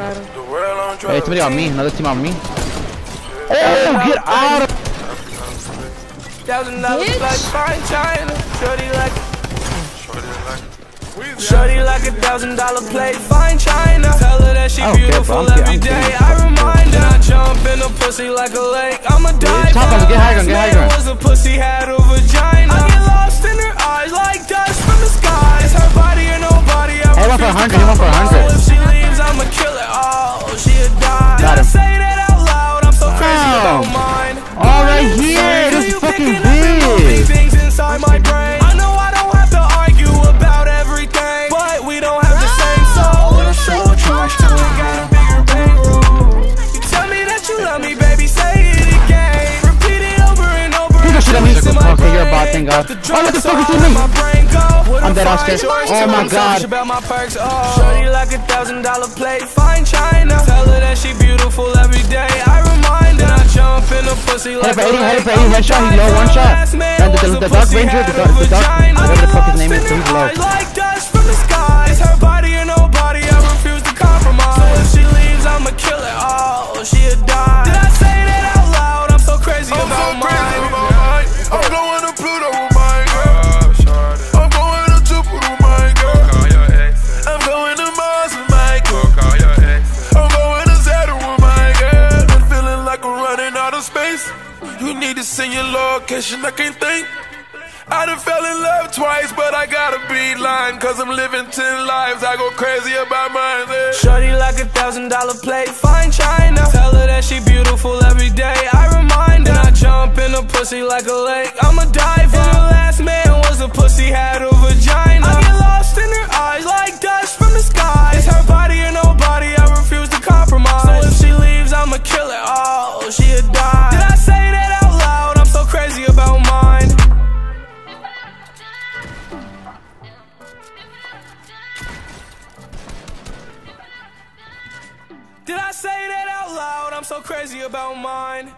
got him. Hey, somebody on me. Another team on me. Oh, get out of Thousand dollars like fine china. Shorty like. Shorty like a thousand dollar plate, fine china. Tell her that she I don't care, beautiful bro. I'm every kidding. I remind her. I jump in a pussy like a lake. I'm a dive. Top on, get high ground, get high ground. Was a pussy had a vagina. I get lost in her eyes like dust from the skies. Her body or nobody. I Hey, one for refuse to 100, he one for compromise. 100. Oh, she a die. Thank God. Oh, what the fuck is I with me? my brain go. What I'm dead, I Oscar. Oh my God. about my perks, oh. Shorty like a thousand dollar plate, fine china. Tell her that she beautiful every day. I remind her. I jump in a pussy like for a 80, head for 80, headshot, he's low, one shot. Last the- the- the Dark Ranger, had the Dark- the Dark- whatever the fuck his name is, Lost in he's her low. To send your location, I can't think. I done fell in love twice, but I gotta be lying. Cause I'm living ten lives, I go crazy about mine. yeah. Shorty like a thousand dollar plate, fine china. Tell her that she beautiful every day. I remind her. I jump in a pussy like a lake. I'm a Did I say that out loud? I'm so crazy about mine.